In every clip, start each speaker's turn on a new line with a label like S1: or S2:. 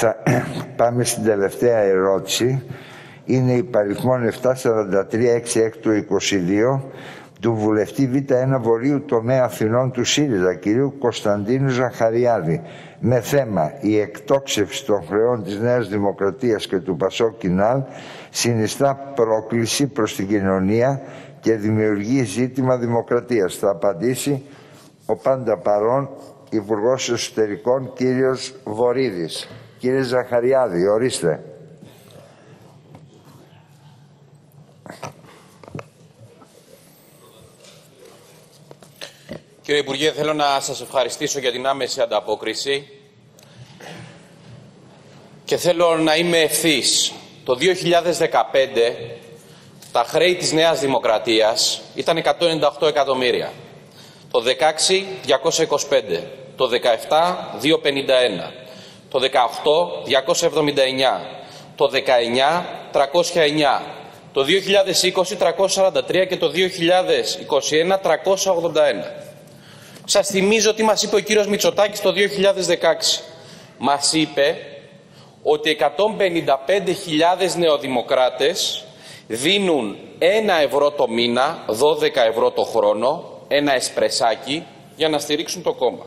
S1: Θα πάμε στην τελευταία ερώτηση. Είναι η παριθμόν 743-66 του 22 του βουλευτή Β1 Βορείου τομέα Αθηνών του ΣΥΡΙΖΑ κ. Κωνσταντίνου Ζαχαριάδη με θέμα η εκτόξευση των χρεών της Νέας Δημοκρατίας και του Πασό Κινάλ συνιστά πρόκληση προς την κοινωνία και δημιουργεί ζήτημα δημοκρατίας. Θα απαντήσει ο πάντα παρόν Υπουργός Εσωτερικών κύριος Βορύδης. Κύριε Ζαχαριάδη, ορίστε.
S2: Κύριε Υπουργέ, θέλω να σας ευχαριστήσω για την άμεση ανταπόκριση και θέλω να είμαι ευθύς. Το 2015 τα χρέη της Νέας Δημοκρατίας ήταν 198 εκατομμύρια. Το 16, 225. Το 17, 251. Το 18, 279. Το 19, 309. Το 2020, 343 και το 2021, 381. Σας θυμίζω τι μας είπε ο κύριος Μητσοτάκης το 2016. Μας είπε ότι 155.000 νεοδημοκράτες δίνουν ένα ευρώ το μήνα, 12 ευρώ το χρόνο, ένα εσπρεσάκι για να στηρίξουν το κόμμα.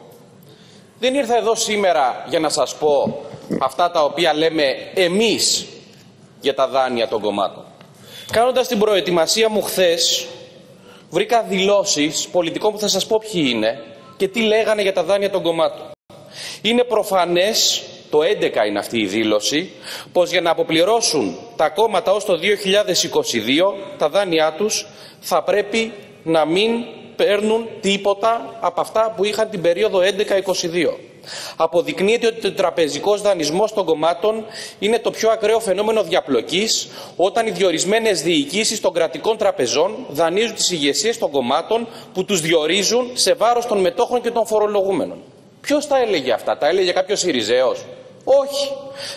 S2: Δεν ήρθα εδώ σήμερα για να σας πω αυτά τα οποία λέμε εμείς για τα δάνεια των κομμάτων. Κάνοντας την προετοιμασία μου χθες, βρήκα δηλώσεις πολιτικών που θα σας πω ποιοι είναι και τι λέγανε για τα δάνεια των κομμάτων. Είναι προφανές, το 11 είναι αυτή η δήλωση, πως για να αποπληρώσουν τα κόμματα ως το 2022 τα δάνειά τους θα πρέπει να μην παίρνουν τίποτα από αυτά που είχαν την περίοδο 11-22. Αποδεικνύεται ότι ο τραπεζικός δανεισμός των κομμάτων είναι το πιο ακραίο φαινόμενο διαπλοκής όταν οι διορισμένες διοικήσεις των κρατικών τραπεζών δανείζουν τις ηγεσίες των κομμάτων που τους διορίζουν σε βάρος των μετόχων και των φορολογούμενων. Ποιος τα έλεγε αυτά, τα έλεγε κάποιος Ιριζέος; Όχι.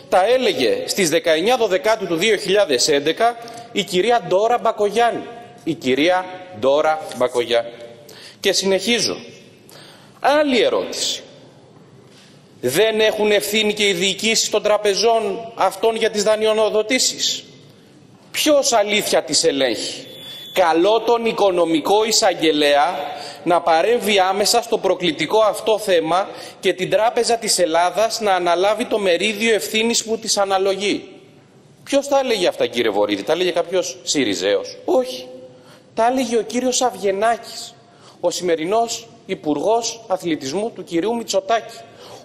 S2: Τα έλεγε στις 19 Δεκάτου του 2011 η κυρία Ντόρα Μπακογιάννη. Η κυρία Ντόρα Μπακογιάννη. Και συνεχίζω. Άλλη ερώτηση. Δεν έχουν ευθύνη και οι διοικήσεις των τραπεζών αυτών για τις δανειονοδοτήσεις; Ποιος αλήθεια τις ελέγχει; Καλό τον οικονομικό εισαγγελέα να παρέμβει άμεσα στο προκλητικό αυτό θέμα και την Τράπεζα της Ελλάδας να αναλάβει το μερίδιο ευθύνης που της αναλογεί. Ποιος τα έλεγε αυτά κύριε Βορύδη, τα έλεγε κάποιος Σιριζέος; Όχι. Τα έλεγε ο κύριος Αυγενάκης, ο σημερινός Υπουργός Αθλητισμού του κυρίου Μητσοτάκη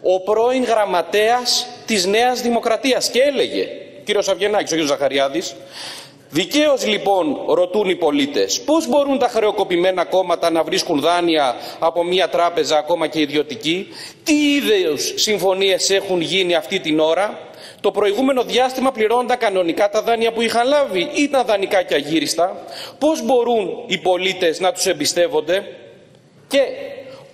S2: ο πρώην γραμματέας της Νέας Δημοκρατίας και έλεγε, κύριος Αυγενάκης, ο κύριος Ζαχαριάδης, Δικαίως λοιπόν ρωτούν οι πολίτες πώς μπορούν τα χρεοκοπημένα κόμματα να βρίσκουν δάνεια από μια τράπεζα ακόμα και ιδιωτική, τι είδου συμφωνίες έχουν γίνει αυτή την ώρα, το προηγούμενο διάστημα πληρώνονταν κανονικά τα δάνεια που είχαν λάβει ή τα δανεικά και αγύριστα, πώς μπορούν οι πολίτες να τους εμπιστεύονται; Και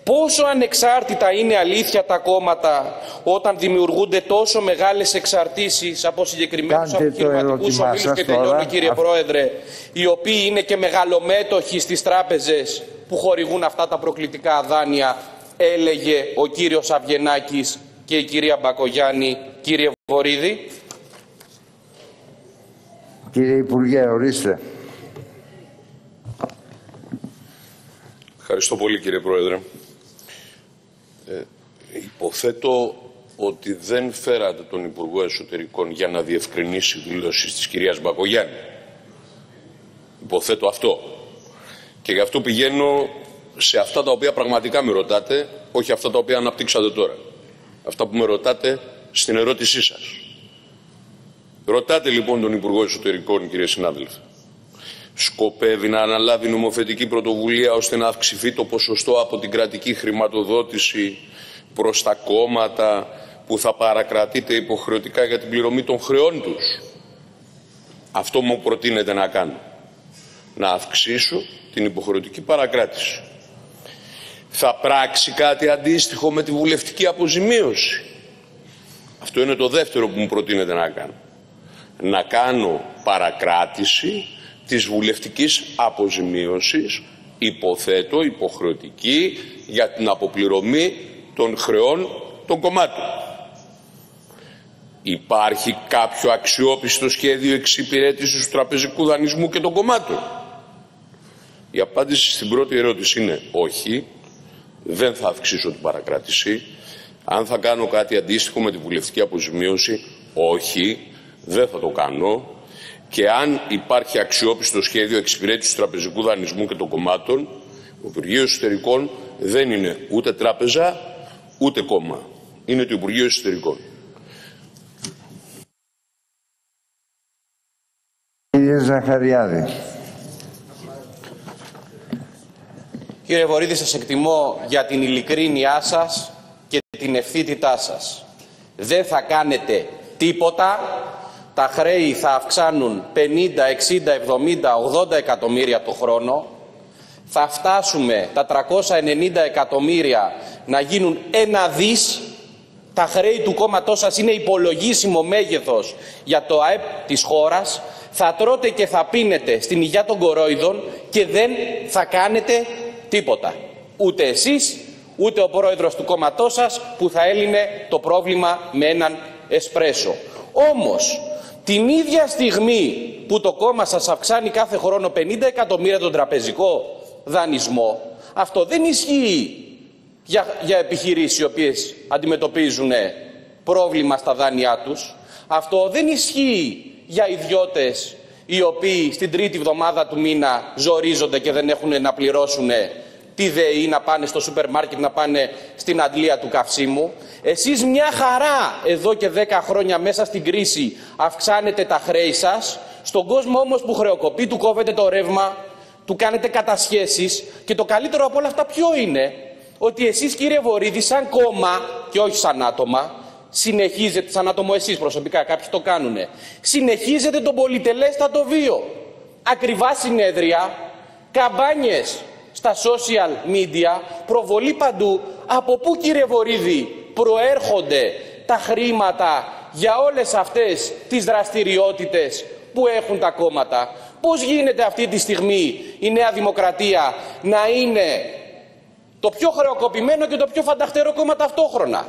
S2: Πόσο ανεξάρτητα είναι αλήθεια τα κόμματα όταν δημιουργούνται τόσο μεγάλες εξαρτήσεις από συγκεκριμένους επιχειρηματικούς ομίλους και τελειώνει κύριε Πρόεδρε, οι οποίοι είναι και μεγαλομέτοχοι στις τράπεζες που χορηγούν αυτά τα προκλητικά δάνεια, έλεγε ο κύριος Αυγενάκης και η κυρία Μπακογιάννη, κύριε Βορύδη.
S1: Κύριε Υπουργέ, ορίστε.
S3: Ευχαριστώ πολύ κύριε Πρόεδρε. Ε, υποθέτω ότι δεν φέρατε τον Υπουργό Εσωτερικών για να διευκρινίσει δήλωση της κυρίας Μπακογιάννη. Υποθέτω αυτό. Και γι' αυτό πηγαίνω σε αυτά τα οποία πραγματικά με ρωτάτε, όχι αυτά τα οποία αναπτύξατε τώρα. Αυτά που με ρωτάτε στην ερώτησή σας. Ρωτάτε λοιπόν τον Υπουργό Εσωτερικών, κύριε συνάδελφε. Σκοπεύει να αναλάβει νομοθετική πρωτοβουλία ώστε να αυξηθεί το ποσοστό από την κρατική χρηματοδότηση προς τα κόμματα που θα παρακρατείται υποχρεωτικά για την πληρωμή των χρεών τους. Αυτό μου προτείνεται να κάνω. Να αυξήσω την υποχρεωτική παρακράτηση. Θα πράξει κάτι αντίστοιχο με τη βουλευτική αποζημίωση. Αυτό είναι το δεύτερο που μου προτείνεται να κάνω. Να κάνω παρακράτηση της βουλευτικής αποζημίωσης, υποθέτω υποχρεωτική για την αποπληρωμή των χρεών των κομμάτων. Υπάρχει κάποιο αξιόπιστο σχέδιο εξυπηρέτησης του τραπεζικού δανεισμού και των κομμάτων; Η απάντηση στην πρώτη ερώτηση είναι όχι. Δεν θα αυξήσω την παρακράτηση. Αν θα κάνω κάτι αντίστοιχο με τη βουλευτική αποζημίωση, όχι, δεν θα το κάνω. Και αν υπάρχει αξιόπιστο σχέδιο εξυπηρέτησης του τραπεζικού δανεισμού και των κομμάτων, το Υπουργείο Εσωτερικών δεν είναι ούτε τράπεζα, ούτε κόμμα. Είναι το Υπουργείο Εσωτερικών.
S1: Κύριε Ζαχαριάδη.
S2: Κύριε Βορύδη, σας εκτιμώ για την ειλικρίνειά σας και την ευθύτητά σας. Δεν θα κάνετε τίποτα, τα χρέη θα αυξάνουν 50, 60, 70, 80 εκατομμύρια το χρόνο, θα φτάσουμε τα 390 εκατομμύρια να γίνουν ένα δις, τα χρέη του κόμματός σας είναι υπολογίσιμο μέγεθος για το ΑΕΠ της χώρας, θα τρώτε και θα πίνετε στην υγειά των κορόιδων και δεν θα κάνετε τίποτα. Ούτε εσείς, ούτε ο πρόεδρος του κόμματός σας που θα έλυνε το πρόβλημα με έναν εσπρέσο. Όμως, την ίδια στιγμή που το κόμμα σας αυξάνει κάθε χρόνο 50 εκατομμύρια τον τραπεζικό δανεισμό, αυτό δεν ισχύει για, για επιχειρήσεις οι οποίες αντιμετωπίζουν πρόβλημα στα δάνειά τους. Αυτό δεν ισχύει για ιδιώτες οι οποίοι στην τρίτη εβδομάδα του μήνα ζορίζονται και δεν έχουν να πληρώσουν τη ΔΕΗ, να πάνε στο σούπερ μάρκετ, να πάνε στην αντλία του καυσίμου. Εσείς μια χαρά εδώ και δέκα χρόνια μέσα στην κρίση αυξάνετε τα χρέη σας. Στον κόσμο όμως που χρεοκοπεί του κόβετε το ρεύμα, του κάνετε κατασχέσεις και το καλύτερο από όλα αυτά ποιο είναι, ότι εσείς κύριε Βορύδη σαν κόμμα και όχι σαν άτομα, συνεχίζετε, σαν άτομο εσείς προσωπικά, κάποιοι το κάνουνε, συνεχίζετε τον πολυτελέστατο βίο. Ακριβά συνέδρια, καμπάνιες στα social media, προβολή παντού. Από πού κύριε Βορύδη προέρχονται τα χρήματα για όλες αυτές τις δραστηριότητες που έχουν τα κόμματα; Πώς γίνεται αυτή τη στιγμή η Νέα Δημοκρατία να είναι το πιο χρεοκοπημένο και το πιο φανταχτερό κόμμα ταυτόχρονα;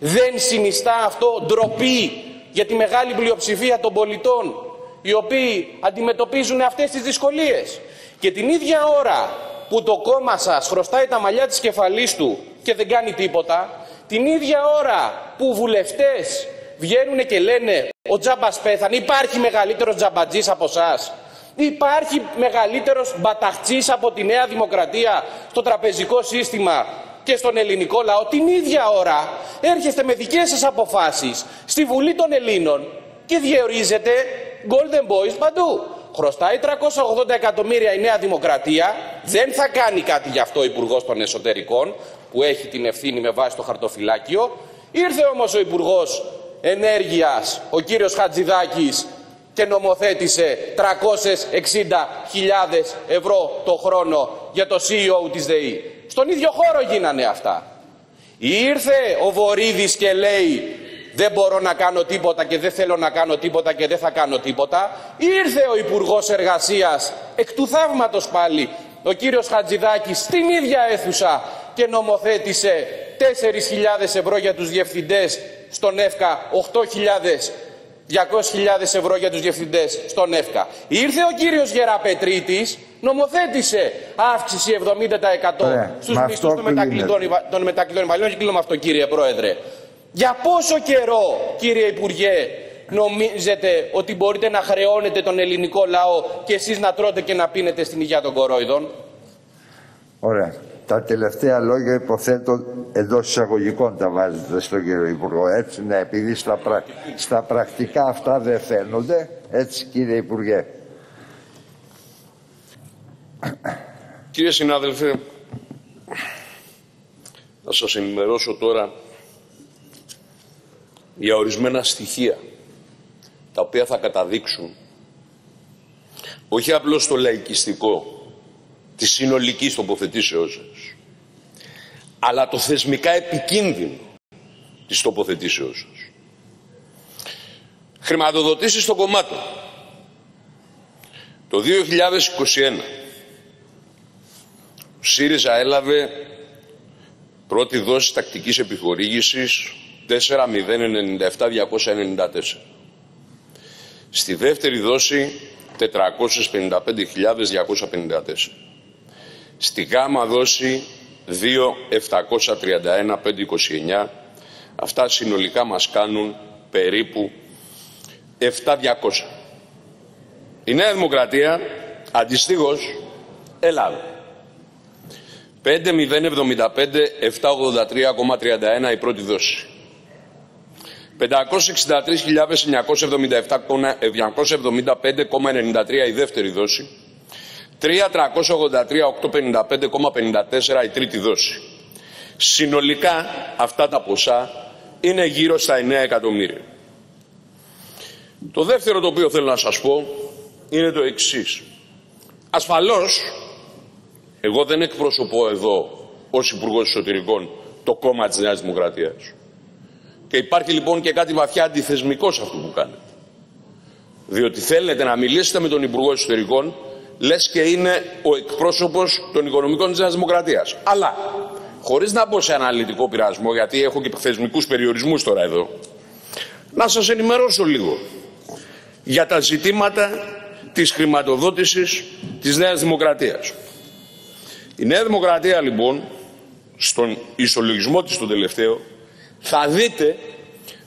S2: Δεν συνιστά αυτό ντροπή για τη μεγάλη πλειοψηφία των πολιτών οι οποίοι αντιμετωπίζουν αυτές τις δυσκολίες. Και την ίδια ώρα που το κόμμα σας χρωστάει τα μαλλιά της κεφαλής του και δεν κάνει τίποτα, την ίδια ώρα που βουλευτές βγαίνουν και λένε ο τζάμπας πέθανε, υπάρχει μεγαλύτερος τζαμπατζής από εσά. Υπάρχει μεγαλύτερος μπαταχτσής από τη Νέα Δημοκρατία στο τραπεζικό σύστημα και στον ελληνικό λαό. Την ίδια ώρα έρχεστε με δικές σας αποφάσεις στη Βουλή των Ελλήνων και διορίζετε Golden Boys παντού. Χρωστάει 380 εκατομμύρια η Νέα Δημοκρατία, δεν θα κάνει κάτι γι' αυτό ο Υπουργός των Εσωτερικών, που έχει την ευθύνη με βάση το χαρτοφυλάκιο. Ήρθε όμως ο Υπουργός Ενέργειας, ο κύριος Χατζηδάκης, και νομοθέτησε 360.000 ευρώ το χρόνο για το CEO της ΔΕΗ. Στον ίδιο χώρο γίνανε αυτά. Ήρθε ο Βορύδης και λέει δεν μπορώ να κάνω τίποτα και δεν θέλω να κάνω τίποτα και δεν θα κάνω τίποτα. Ήρθε ο Υπουργός Εργασίας, εκ του θαύματος πάλι, ο κύριος Χατζηδάκης στην ίδια αίθουσα και νομοθέτησε 4.000 ευρώ για τους διευθυντές στον ΕΦΚΑ, 8.000 200.000 ευρώ για τους διευθυντές στον ΕΦΚΑ. Ήρθε ο κύριος Γεραπετρίτης, νομοθέτησε αύξηση 70% Ωραία. στους μισθούς των μετακλητών, των μετακλητών υπαλλήλων και κλείνω με αυτό κύριε Πρόεδρε. Για πόσο καιρό κύριε Υπουργέ νομίζετε ότι μπορείτε να χρεώνετε τον ελληνικό λαό και εσείς να τρώτε και να πίνετε στην υγεία των κορόιδων.
S1: Ωραία. Τα τελευταία λόγια υποθέτω εντός εισαγωγικών τα βάζετε στον κύριο Υπουργό. Έτσι, ναι, επειδή στα, στα πρακτικά αυτά δεν φαίνονται. Έτσι, κύριε Υπουργέ.
S3: Κύριε συνάδελφε, να σας ενημερώσω τώρα για ορισμένα στοιχεία τα οποία θα καταδείξουν όχι απλώς το λαϊκιστικό της συνολικής τοποθετήσεώς σας, αλλά το θεσμικά επικίνδυνο της τοποθετήσεώς σας. Χρηματοδοτήσεις των κομμάτων. Το 2021 ο ΣΥΡΙΖΑ έλαβε πρώτη δόση τακτικής επιχορήγησης 4.097.294. Στη δεύτερη δόση 455.254. Στη γάμα δόση 2.731.529. Αυτά συνολικά μας κάνουν περίπου 7.200. Η Νέα Δημοκρατία αντιστοίχως Ελλάδα. 5.075.783,31 η πρώτη δόση. 563.975,93 η δεύτερη δόση. 3.383.855,54 η τρίτη δόση. Συνολικά αυτά τα ποσά είναι γύρω στα 9 εκατομμύρια. Το δεύτερο το οποίο θέλω να σας πω είναι το εξής. Ασφαλώς, εγώ δεν εκπροσωπώ εδώ ως Υπουργός Εσωτερικών το κόμμα της Νέας Δημοκρατίας. Και υπάρχει λοιπόν και κάτι βαθιά αντιθεσμικό σε αυτό που κάνετε. Διότι θέλετε να μιλήσετε με τον Υπουργό Εσωτερικών, λες και είναι ο εκπρόσωπος των οικονομικών της Νέας Δημοκρατίας. Αλλά, χωρίς να μπω σε αναλυτικό πειρασμό, γιατί έχω και θεσμικούς περιορισμούς τώρα εδώ, να σας ενημερώσω λίγο για τα ζητήματα της χρηματοδότησης της Νέας Δημοκρατίας. Η Νέα Δημοκρατία λοιπόν, στον ισολογισμό της το τελευταίο, θα δείτε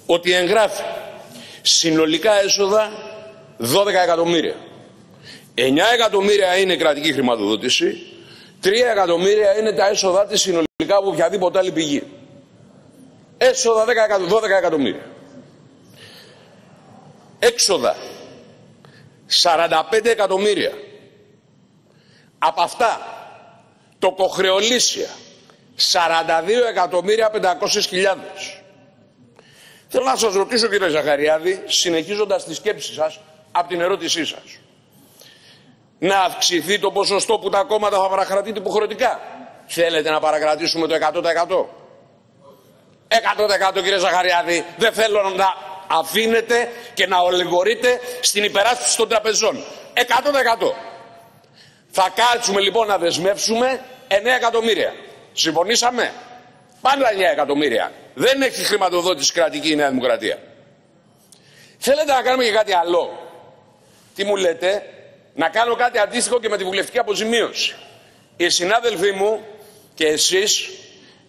S3: ότι εγγράφει συνολικά έσοδα 12 εκατομμύρια. 9 εκατομμύρια είναι κρατική χρηματοδότηση, 3 εκατομμύρια είναι τα έσοδα της συνολικά από οποιαδήποτε άλλη πηγή. Έσοδα 12 εκατομμύρια. Έξοδα 45 εκατομμύρια. Από αυτά, το τοκοχρεολύσια 42.500.000. Θέλω να σας ρωτήσω κύριε Ζαχαριάδη, συνεχίζοντας τη σκέψη σας, από την ερώτησή σας. Να αυξηθεί το ποσοστό που τα κόμματα θα παρακρατείτε υποχρεωτικά; Θέλετε να παρακρατήσουμε το 100%. 100% κύριε Ζαχαριάδη, δεν θέλω να αφήνετε και να ολιγορείτε στην υπεράσπιση των τραπεζών. 100%. Θα κάτσουμε λοιπόν να δεσμεύσουμε 9 εκατομμύρια. Συμφωνήσαμε. Πάνε τα 9 εκατομμύρια. Δεν έχει χρηματοδότηση κρατική η Νέα Δημοκρατία. Θέλετε να κάνουμε και κάτι άλλο. Τι μου λέτε, να κάνω κάτι αντίστοιχο και με τη βουλευτική αποζημίωση. Οι συνάδελφοί μου και εσείς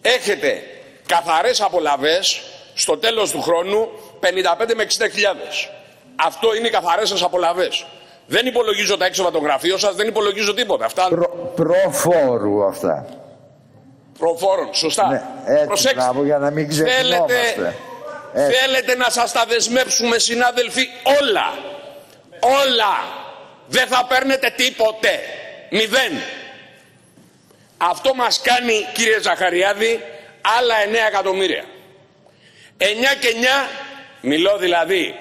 S3: έχετε καθαρές απολαβές στο τέλος του χρόνου 55 με 60 χιλιάδες. Αυτό είναι οι καθαρές σας απολαβές. Δεν υπολογίζω τα έξοδα των γραφείων σας, δεν υπολογίζω τίποτα. Αυτά...
S1: Προ, προφόρου αυτά.
S3: Προφόρων, σωστά.
S1: Ναι, έτσι,
S3: Προσέξτε.
S1: μπράβο, για να μην ξεχνόμαστε.
S3: Θέλετε,
S1: Έτσι.
S3: θέλετε να σας τα δεσμεύσουμε συνάδελφοι όλα. Όλα. Δεν θα παίρνετε τίποτε. Μηδέν. Αυτό μας κάνει κύριε Ζαχαριάδη άλλα 9 εκατομμύρια. 9 και 9, μιλώ δηλαδή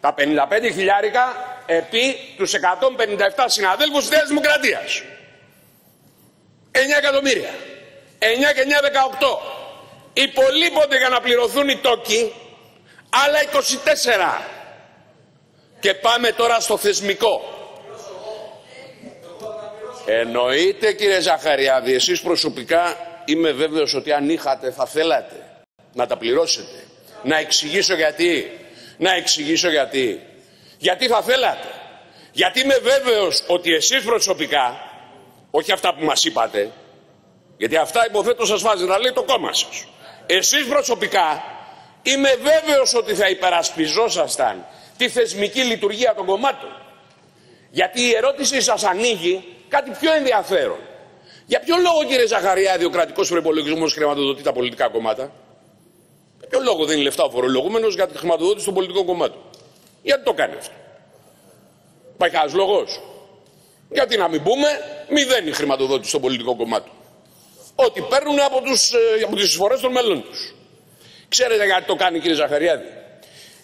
S3: τα 55 χιλιάρικα επί τους 157 συναδέλφους της Νέας Δημοκρατίας. 9 εκατομμύρια. 9 και 9, 18. Υπολείπονται για να πληρωθούν οι τόκοι άλλα 24. Και πάμε τώρα στο θεσμικό. Εννοείται κύριε Ζαχαριάδη, εσείς προσωπικά είμαι βέβαιος ότι αν είχατε θα θέλατε να τα πληρώσετε. Να εξηγήσω γιατί. Να εξηγήσω γιατί. Γιατί θα θέλατε. Γιατί είμαι βέβαιος ότι εσείς προσωπικά, όχι αυτά που μας είπατε, γιατί αυτά υποθέτω σας βάζει να λέει το κόμμα σας. Εσείς προσωπικά είμαι βέβαιος ότι θα υπερασπιζόσασταν τη θεσμική λειτουργία των κομμάτων. Γιατί η ερώτησή σας ανοίγει κάτι πιο ενδιαφέρον. Για ποιο λόγο κύριε Ζαχαριάδη ο κρατικός προϋπολογισμός χρηματοδοτεί τα πολιτικά κομμάτα; Για ποιο λόγο δίνει λεφτά ο φορολογούμενος για τη χρηματοδότηση των πολιτικών κομμάτων; Γιατί το κάνει αυτό; Υπάρχει άλλος λόγος. Γιατί να μην πούμε μηδέν η χρηματοδότηση των πολιτικών κομμάτων. Ό,τι παίρνουν από, τους, ε, από τις εισφορές των μέλων τους. Ξέρετε γιατί το κάνει κύριε Ζαχαριάδη;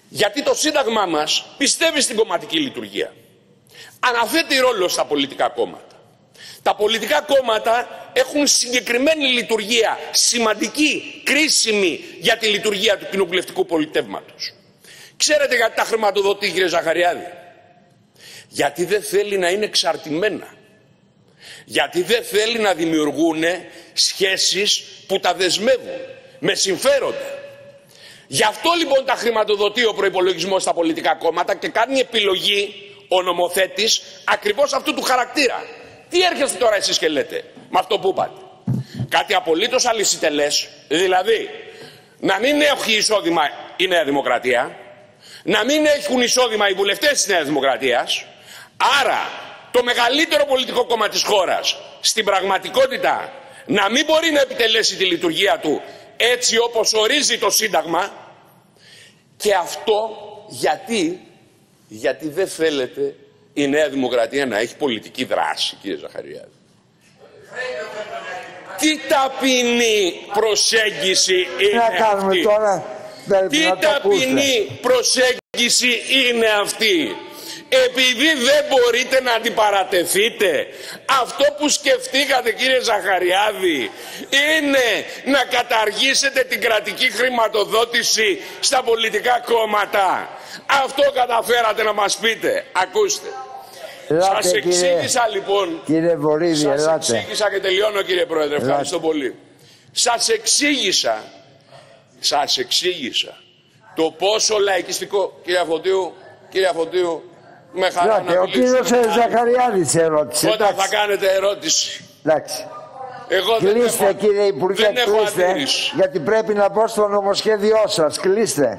S3: Γιατί το Σύνταγμά μας πιστεύει στην κομματική λειτουργία. Αναθέτει ρόλο στα πολιτικά κόμματα. Τα πολιτικά κόμματα έχουν συγκεκριμένη λειτουργία, σημαντική, κρίσιμη για τη λειτουργία του κοινοβουλευτικού πολιτεύματος. Ξέρετε γιατί τα χρηματοδοτεί κύριε Ζαχαριάδη; Γιατί δεν θέλει να είναι εξαρτημένα. Γιατί δεν θέλει να δημιουργούν σχέσεις που τα δεσμεύουν με συμφέροντα. Γι' αυτό λοιπόν τα χρηματοδοτεί ο προπολογισμό στα πολιτικά κόμματα και κάνει επιλογή ο νομοθέτης ακριβώς αυτού του χαρακτήρα. Τι έρχεστε τώρα εσείς και λέτε με αυτό που είπατε; Κάτι απολύτως αλυσιτελές, δηλαδή να μην έχει εισόδημα η Νέα Δημοκρατία, να μην έχουν εισόδημα οι βουλευτές της Νέας Δημοκρατίας, άρα το μεγαλύτερο πολιτικό κόμμα της χώρας στην πραγματικότητα να μην μπορεί να επιτελέσει τη λειτουργία του έτσι όπως ορίζει το Σύνταγμα και αυτό γιατί, γιατί δεν θέλετε η Νέα Δημοκρατία να έχει πολιτική δράση κύριε Ζαχαριάδη. Τι ταπεινή προσέγγιση είναι
S1: Τι να κάνουμε
S3: αυτή.
S1: τώρα.
S3: Τι ταπεινή προσέγγιση είναι αυτή. Επειδή δεν μπορείτε να αντιπαρατεθείτε, αυτό που σκεφτήκατε κύριε Ζαχαριάδη είναι να καταργήσετε την κρατική χρηματοδότηση στα πολιτικά κόμματα. Αυτό καταφέρατε να μας πείτε. Ακούστε.
S1: Ελάτε,
S3: Σας
S1: κύριε-
S3: εξήγησα λοιπόν
S1: Κύριε Βορύδη,
S3: σας
S1: ελάτε.
S3: εξήγησα και τελειώνω κύριε Πρόεδρε, ευχαριστώ πολύ. Σας εξήγησα, σας εξήγησα το πόσο λαϊκιστικό, κύριε Αφωτίου, κύριε Αφωτίου, με χαρά
S1: Ελάτε,
S3: να
S1: ο
S3: μιλήσω.
S1: κύριος Ζαχαριάδης ερώτησε.
S3: Όταν θα
S1: Εντάξει,
S3: κάνετε ερώτηση;
S1: εντάξει.
S3: Εγώ δεν
S1: Κλείστε
S3: έχω,
S1: κύριε Υπουργέ,
S3: δεν έχω
S1: κλείστε.
S3: αντίρρηση.
S1: Γιατί πρέπει να μπω στο νομοσχέδιό σας. Κλείστε.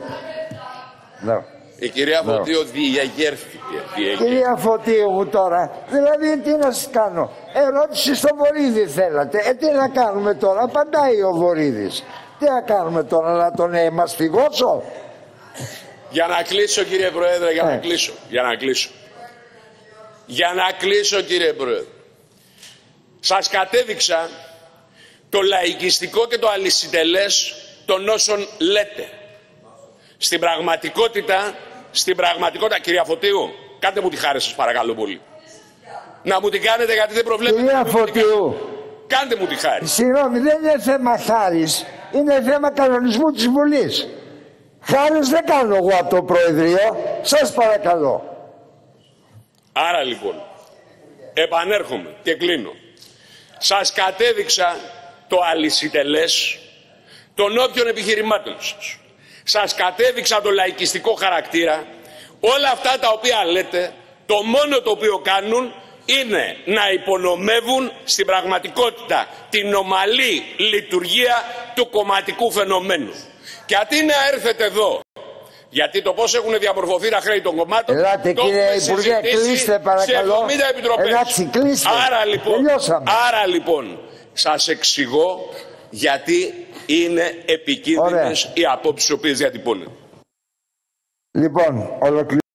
S1: Ναι.
S3: Η κυρία Αφωτίου διαγέρθηκε. διαγέρθηκε.
S1: Κυρία Φωτίου μου τώρα, δηλαδή τι να σας κάνω; Ερώτηση στο Βορύδη θέλατε. Ε, τι να κάνουμε τώρα, απαντάει ο Βορύδης. Τι να κάνουμε τώρα, να τον ε, μας φυγώσω;
S3: Για να κλείσω κύριε Πρόεδρε, για να
S1: Ε.
S3: κλείσω, για να κλείσω. Για να κλείσω κύριε Πρόεδρε. Σας κατέδειξα το λαϊκιστικό και το αλυσιτελές των όσων λέτε. Στην πραγματικότητα, στην πραγματικότητα, κυρία Φωτίου, κάντε μου τη χάρη σας παρακαλώ πολύ. Να μου την κάνετε γιατί δεν προβλέπετε.
S1: Κυρία
S3: να μου την κάνετε.
S1: Φωτίου,
S3: Κάντε μου τη χάρη.
S1: συγγνώμη, δεν είναι θέμα χάρης. Είναι θέμα κανονισμού της Βουλής. Χάρης δεν κάνω εγώ από το Προεδρείο. Σας παρακαλώ.
S3: Άρα λοιπόν, επανέρχομαι και κλείνω. Σας κατέδειξα το αλυσιτελές των όποιων επιχειρημάτων σας. Σας κατέδειξα το λαϊκιστικό χαρακτήρα. Όλα αυτά τα οποία λέτε, το μόνο το οποίο κάνουν είναι να υπονομεύουν στην πραγματικότητα την ομαλή λειτουργία του κομματικού φαινομένου. Και αντί να έρθετε εδώ γιατί το πώς έχουν διαμορφωθεί τα χρέη των κομμάτων.
S1: Ελάτε,
S3: το
S1: κύριε
S3: έχουμε
S1: Υπουργέ,
S3: συζητήσει
S1: κλείστε, παρακαλώ.
S3: Σε 70 επιτροπές.
S1: Εντάξει, κλείστε.
S3: Άρα λοιπόν,
S1: Τελειώσαμε.
S3: άρα λοιπόν, σας εξηγώ γιατί είναι επικίνδυνες
S1: Ωραία.
S3: οι απόψεις οι οποίες διατυπώνουν.
S1: Λοιπόν, ολοκληρώνω.